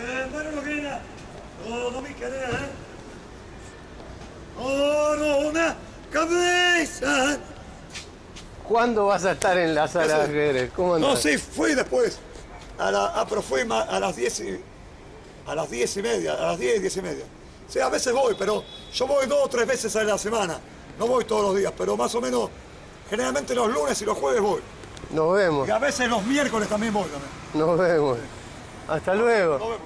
Hermano Loquena, todo mi querer. Corona, cabeza. ¿Cuándo vas a estar en la sala de ajedrez? ¿Cómo No, sí, fui después. A la, ah, pero fui a las 10 y, a las 10 y media, a las 10 y 10 y media. Sí, a veces voy, pero yo voy dos o tres veces a la semana. No voy todos los días, pero más o menos, generalmente los lunes y los jueves voy. Nos vemos, Y a veces los miércoles también voy también. nos vemos. Hasta luego. Nos vemos.